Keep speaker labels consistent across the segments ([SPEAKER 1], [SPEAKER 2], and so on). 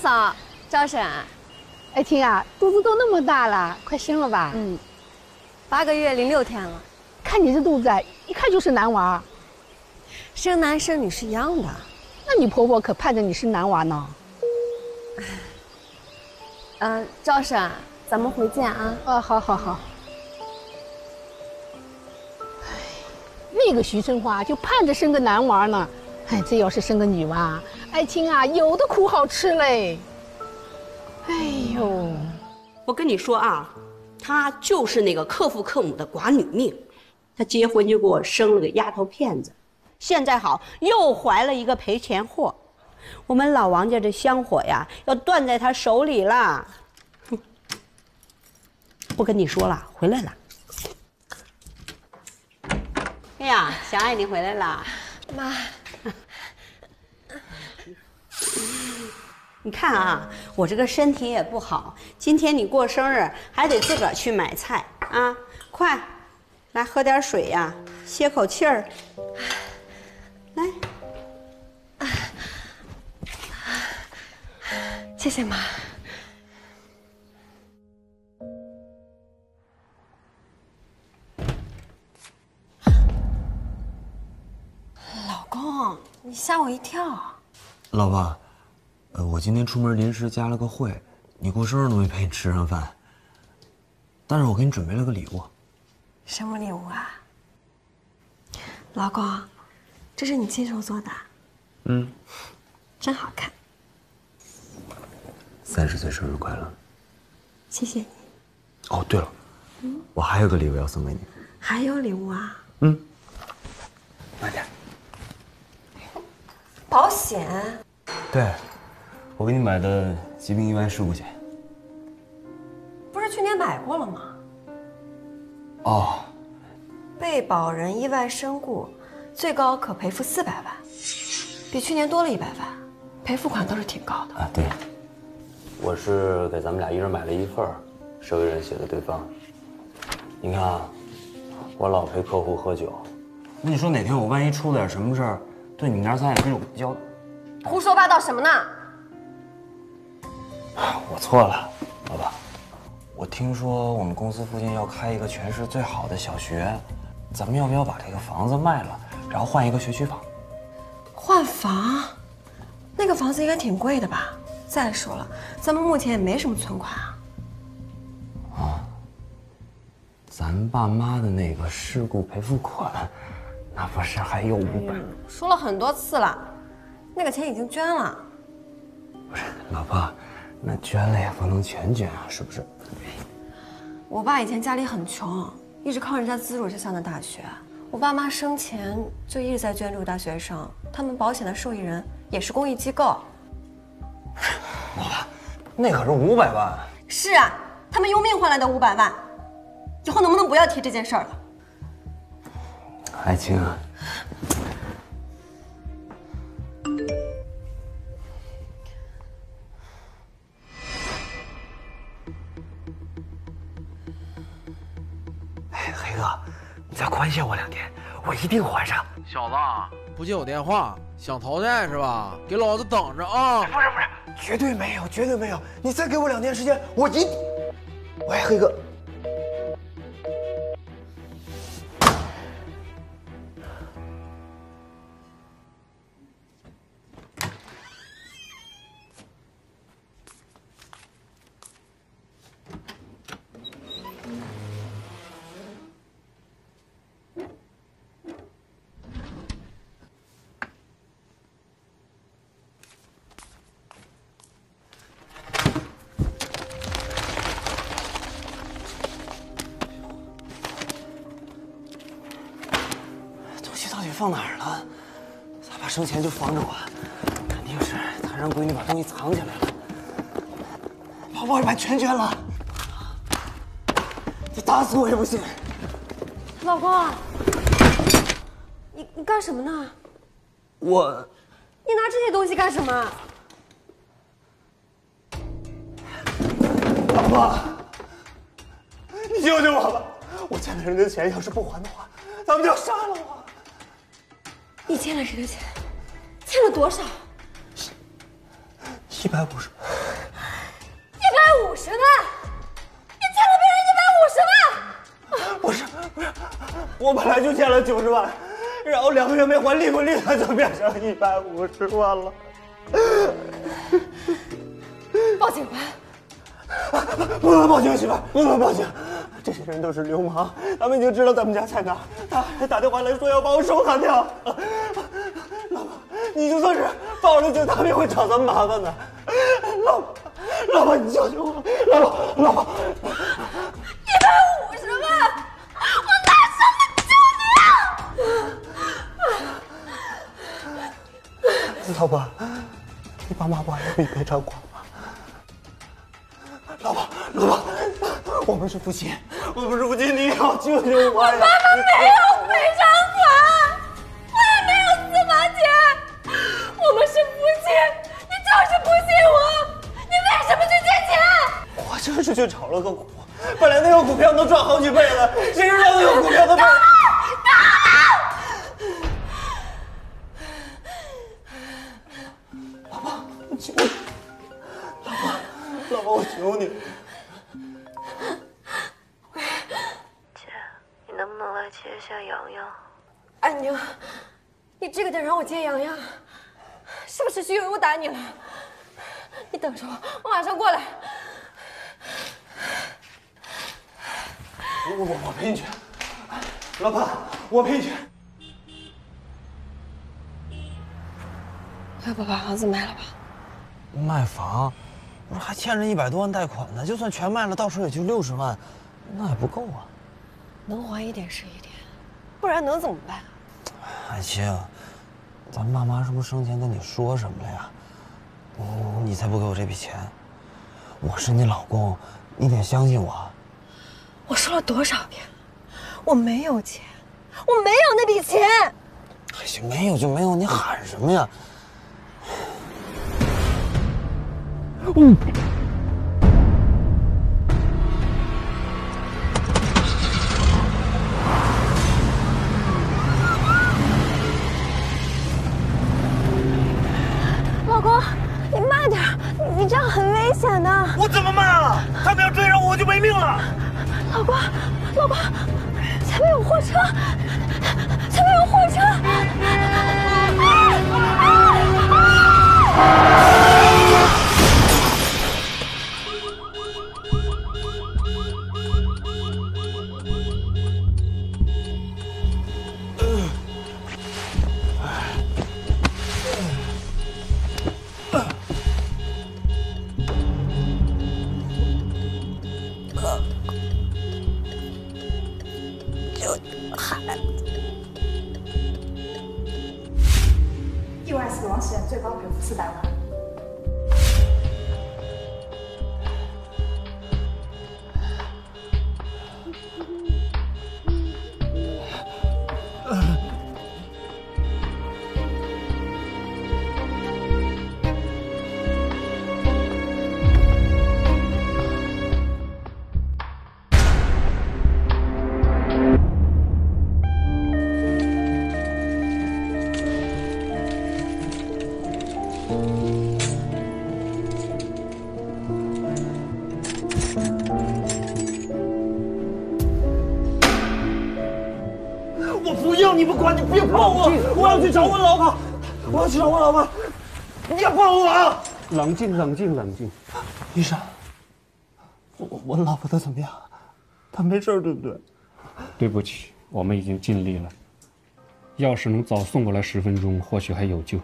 [SPEAKER 1] 嫂，赵婶，
[SPEAKER 2] 爱卿啊，肚子都那么大了，快生了吧？
[SPEAKER 1] 嗯，八个月零六天了。
[SPEAKER 2] 看你这肚子，一看就是男娃。
[SPEAKER 1] 生男生女是一样的。
[SPEAKER 2] 那你婆婆可盼着你是男娃呢。
[SPEAKER 1] 嗯，赵婶，咱们回见啊。
[SPEAKER 2] 哦，好好好。哎，那个徐春花就盼着生个男娃呢。哎，这要是生个女娃，爱卿啊，有的苦好吃嘞。哎呦，
[SPEAKER 3] 我跟你说啊，她就是那个克父克母的寡女命，她结婚就给我生了个丫头片子，现在好又怀了一个赔钱货，我们老王家这香火呀要断在她手里了。不跟你说了，回来了。哎呀，小爱你回来了，
[SPEAKER 1] 妈。
[SPEAKER 3] 你看啊，我这个身体也不好，今天你过生日还得自个儿去买菜啊！快，来喝点水呀，歇口气儿。来，
[SPEAKER 1] 谢谢妈。老公，你吓我一跳。
[SPEAKER 4] 老婆。呃，我今天出门临时加了个会，你过生日都没陪你吃上饭。但是我给你准备了个礼物。
[SPEAKER 1] 什么礼物啊？老公，这是你亲手做的。嗯，真好看。
[SPEAKER 4] 三十岁生日快乐！
[SPEAKER 1] 谢谢你。
[SPEAKER 4] 哦，对了，嗯，我还有个礼物要送给你。
[SPEAKER 1] 还有礼物啊？
[SPEAKER 4] 嗯，慢点。
[SPEAKER 1] 保险。
[SPEAKER 4] 对。我给你买的疾病意外事故险，
[SPEAKER 1] 不是去年买过了吗？
[SPEAKER 4] 哦。
[SPEAKER 1] 被保人意外身故，最高可赔付四百万，比去年多了一百万，赔付款倒是挺高的。
[SPEAKER 4] 啊，对。我是给咱们俩一人买了一份，受益人写的对方。你看啊，我老陪客户喝酒，那你说哪天我万一出了点什么事儿，对你们家仨也没有交。
[SPEAKER 1] 胡说八道什么呢？
[SPEAKER 4] 我错了，老婆。我听说我们公司附近要开一个全市最好的小学，咱们要不要把这个房子卖了，然后换一个学区房？
[SPEAKER 1] 换房？那个房子应该挺贵的吧？再说了，咱们目前也没什么存款啊。
[SPEAKER 4] 啊，咱爸妈的那个事故赔付款，那不是还有五百？
[SPEAKER 1] 说了很多次了，那个钱已经捐了。
[SPEAKER 4] 不是，老婆。那捐了也不能全捐啊，是不是？
[SPEAKER 1] 我爸以前家里很穷，一直靠人家资助才上的大学。我爸妈生前就一直在捐助大学生，他们保险的受益人也是公益机构。
[SPEAKER 4] 老爸，那可是五百万。
[SPEAKER 1] 是啊，他们用命换来的五百万。以后能不能不要提这件事儿了？
[SPEAKER 4] 爱卿。再宽限我两天，我一定还上。
[SPEAKER 5] 小子，不接我电话，想逃债是吧？给老子等着啊！
[SPEAKER 4] 不是不是，绝对没有，绝对没有！你再给我两天时间，我一……喂，黑哥。放哪儿了？他爸生前就防着我，肯定是他让闺女把东西藏起来了。把我把全捐了，你打死我也不信。
[SPEAKER 1] 老公，你你干什么呢？
[SPEAKER 4] 我。
[SPEAKER 1] 你拿这些东西干什么？
[SPEAKER 4] 老婆，你救救我吧！我欠了人家的钱，要是不还的话，他们就要杀了我。
[SPEAKER 1] 你欠了谁的钱？欠了多少？
[SPEAKER 4] 一百五十。万
[SPEAKER 1] 一百五十万你欠了别人一百五十万
[SPEAKER 4] 不是不是我本来就欠了九十万然后两个月没还利滚利的就变成一百五十万了。
[SPEAKER 1] 报警吧。
[SPEAKER 4] 不能报警媳妇不能报警这些人都是流氓，他们已经知道咱们家在哪儿，他还打电话来说要把我手砍掉。老婆，你就算是报了警，他们也会找咱们麻烦的。老婆，老婆，你救救我！老婆，老婆，
[SPEAKER 1] 一百五十万，我拿什么救
[SPEAKER 4] 你啊？老婆，你爸妈不还有笔赔偿款吗？老婆，老婆，我们是夫妻，我们是夫妻，你要救救我呀！
[SPEAKER 1] 爸妈没有赔偿款，我也没有私房钱，我们是夫妻，你就是不信我，你为什么去借钱？
[SPEAKER 4] 我就是去炒了个股，本来那个股票能赚好几倍的，谁知道那个股票的倍。老婆，我求你，老婆，老婆，我求你。
[SPEAKER 6] 下洋洋？
[SPEAKER 1] 安宁，你这个点让我接洋洋，是不是徐悠悠打你了？你等着我，我马上过来。
[SPEAKER 4] 我我我陪你去，老婆，我陪你去。
[SPEAKER 1] 要不把房子卖了吧？
[SPEAKER 7] 卖房，不是还欠着一百多万贷款呢？就算全卖了，到时候也就六十万，那也不够啊。
[SPEAKER 1] 能还一点是一点，不然能怎么办？
[SPEAKER 7] 爱卿，咱爸妈是不是生前跟你说什么了呀？你，你才不给我这笔钱。我是你老公，你得相信我。
[SPEAKER 1] 我说了多少遍了，我没有钱，我没有那笔钱。
[SPEAKER 7] 爱卿，没有就没有，你喊什么呀？
[SPEAKER 8] 嗯。
[SPEAKER 1] 你慢点，你这样很危险的。
[SPEAKER 4] 我怎么慢啊？他们要追上我，我就没命了。
[SPEAKER 1] 老公，老公，前面有货车，前面有货车。
[SPEAKER 9] 意外死亡险最高赔付四百万。
[SPEAKER 4] 我不要你不管，你别碰我！我要去找我老婆，我要去找我老婆！你要碰我啊！冷静，冷静，冷静。医生，我我老婆她怎么样？她没事对不对？
[SPEAKER 10] 对不起，我们已经尽力了。要是能早送过来十分钟，或许还有救。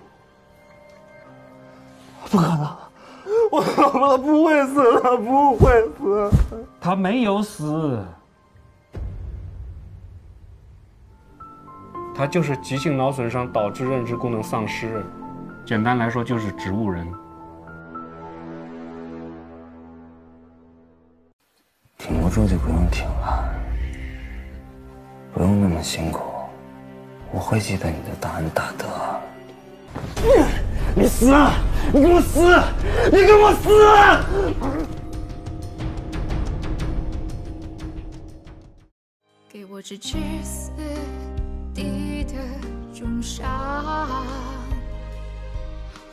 [SPEAKER 4] 不可能，我老婆不会死的，不会死。
[SPEAKER 10] 她没有死，他就是急性脑损伤导致认知功能丧失，简单来说就是植物人。
[SPEAKER 7] 挺不住就不用挺了，不用那么辛苦，我会记得你的大恩大德。
[SPEAKER 4] 你死啊！你给我死！你给我死！
[SPEAKER 11] 给我支持死地的重伤，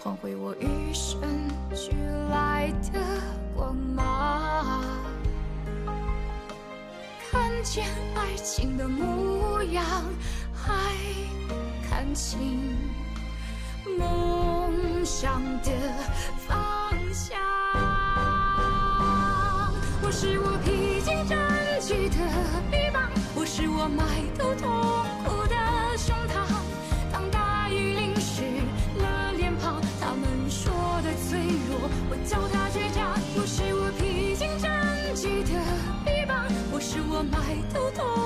[SPEAKER 11] 换回我与生俱来的光芒。看见爱情的模样，还看清梦想的方向。我是我披荆斩棘的臂膀，我是我埋头痛苦我埋